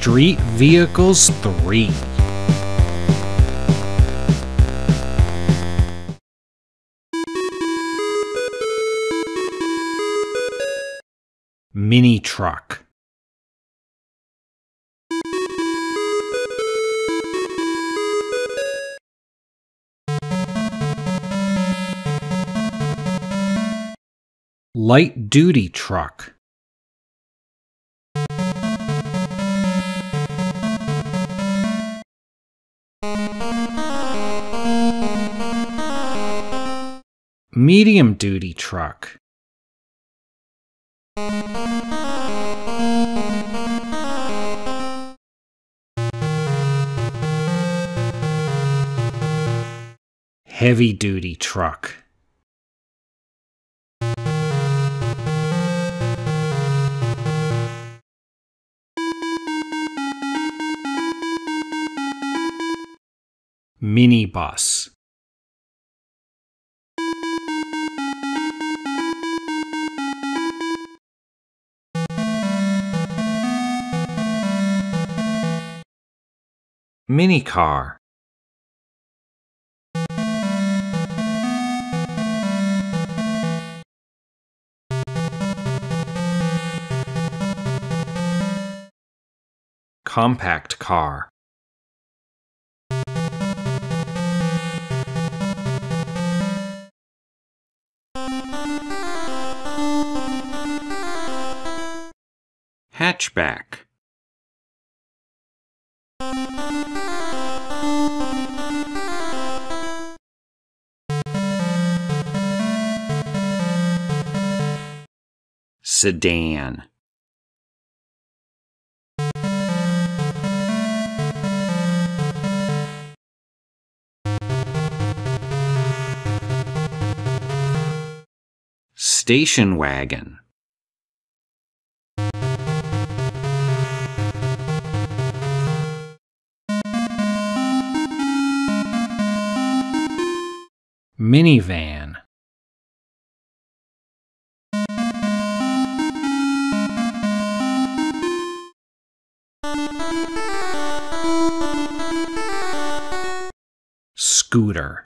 Street Vehicles 3. Mini Truck. Light Duty Truck. Medium duty truck. Heavy duty truck. Minibus. Minicar. Compact car. Hatchback. Sedan. Station wagon. Minivan. Scooter.